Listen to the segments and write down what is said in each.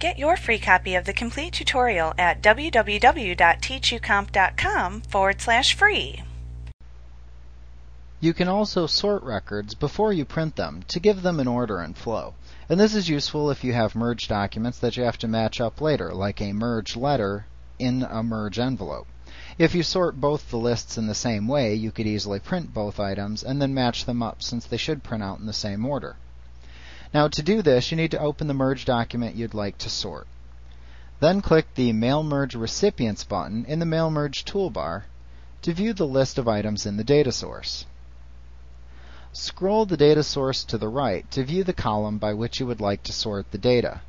Get your free copy of the complete tutorial at www.teachucomp.com forward slash free. You can also sort records before you print them to give them an order and flow. And this is useful if you have merge documents that you have to match up later, like a merge letter in a merge envelope. If you sort both the lists in the same way, you could easily print both items and then match them up since they should print out in the same order. Now to do this, you need to open the merge document you'd like to sort. Then click the Mail Merge Recipients button in the Mail Merge toolbar to view the list of items in the data source. Scroll the data source to the right to view the column by which you would like to sort the data.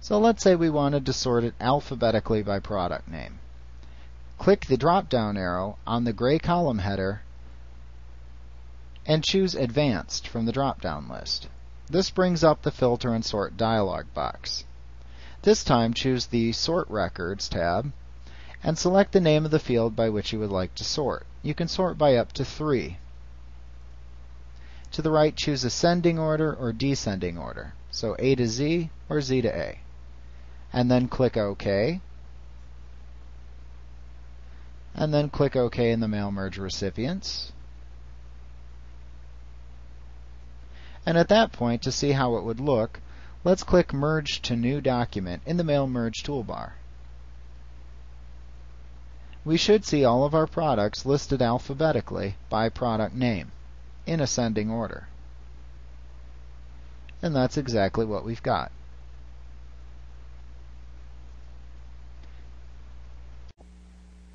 So let's say we wanted to sort it alphabetically by product name. Click the drop-down arrow on the gray column header and choose Advanced from the drop-down list. This brings up the Filter and Sort dialog box. This time choose the Sort Records tab and select the name of the field by which you would like to sort. You can sort by up to three. To the right, choose ascending order or descending order, so A to Z or Z to A. And then click OK. And then click OK in the Mail Merge Recipients. And at that point, to see how it would look, let's click Merge to New Document in the Mail Merge toolbar. We should see all of our products listed alphabetically by product name, in ascending order. And that's exactly what we've got.